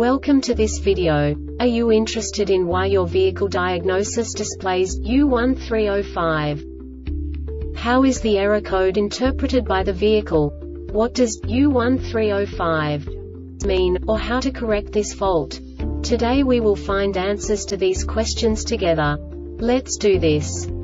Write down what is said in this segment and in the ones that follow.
Welcome to this video. Are you interested in why your vehicle diagnosis displays U1305? How is the error code interpreted by the vehicle? What does U1305 mean, or how to correct this fault? Today we will find answers to these questions together. Let's do this.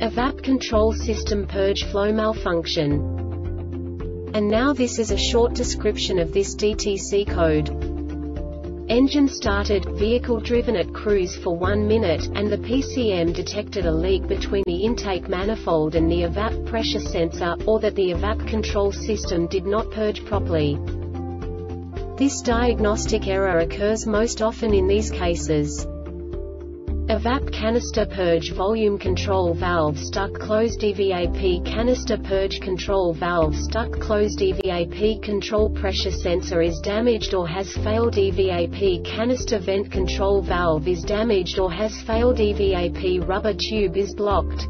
EVAP control system purge flow malfunction. And now this is a short description of this DTC code. Engine started, vehicle driven at cruise for 1 minute, and the PCM detected a leak between the intake manifold and the EVAP pressure sensor, or that the EVAP control system did not purge properly. This diagnostic error occurs most often in these cases. EVAP canister purge volume control valve stuck closed EVAP canister purge control valve stuck closed EVAP control pressure sensor is damaged or has failed EVAP canister vent control valve is damaged or has failed EVAP rubber tube is blocked.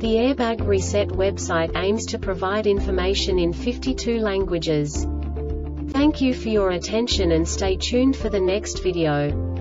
The Airbag Reset website aims to provide information in 52 languages. Thank you for your attention and stay tuned for the next video.